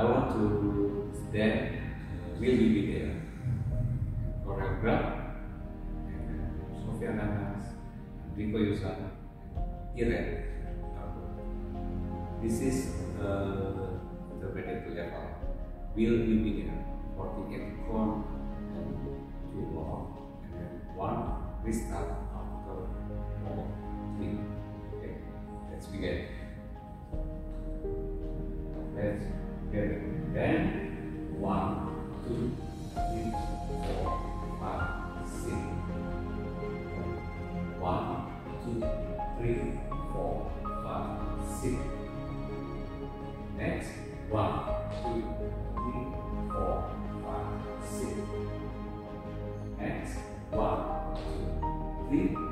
then uh, will be there? Choreograph Sofyan Anas, Rico Yusan, Irene. This is uh, interpreted level. Will you be there? 48 corn and two long and then one restart after all three. Okay, let's begin. One, two, three, four, five, six. One, two, three, four, five, six. Next, one, two, three, four, five, six. Next, one, two, three,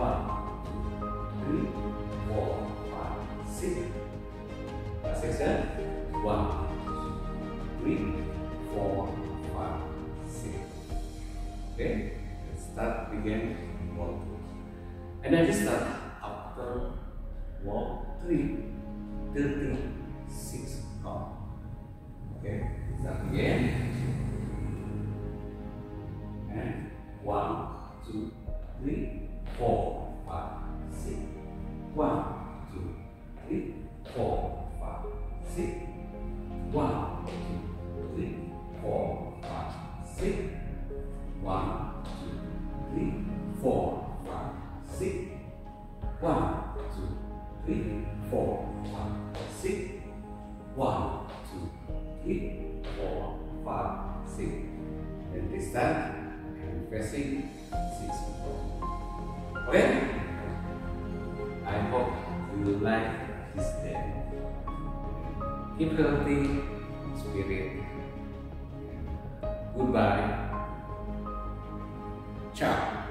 one, two, three, four, five, six. Section. One, two, three, four, five, six. Let's start again. One, two. And then we start after one, three, thirty, six count. Okay, start again. And one, two, three, four, five, six. One, two, three, four, five, six. One, two, three, four, five, six. One, two, three, four, five, six. One, two, three, four, five, six. One, two, three, four, five, six. And this time, I'm pressing six. Okay? I hope you like this day. Keep healthy, spirit. Goodbye. Ciao.